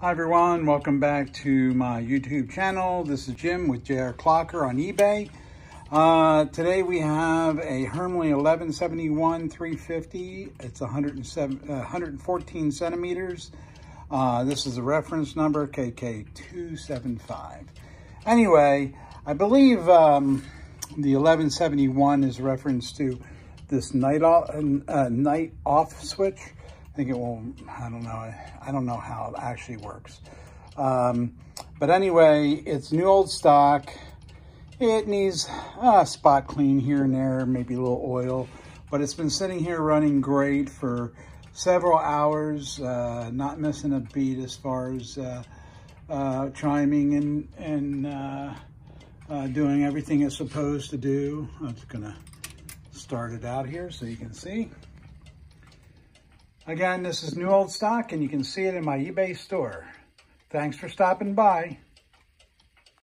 Hi everyone, welcome back to my YouTube channel. This is Jim with JR Clocker on eBay. Uh, today we have a Hermle 1171 350. It's 107, uh, 114 centimeters. Uh, this is a reference number KK275. Anyway, I believe um, the 1171 is reference to this night off, uh, night off switch. Think it won't, I don't know, I don't know how it actually works. Um, but anyway, it's new old stock. It needs a spot clean here and there, maybe a little oil, but it's been sitting here running great for several hours, uh, not missing a beat as far as uh, uh, chiming and, and uh, uh, doing everything it's supposed to do. I'm just gonna start it out here so you can see. Again, this is new old stock and you can see it in my eBay store. Thanks for stopping by.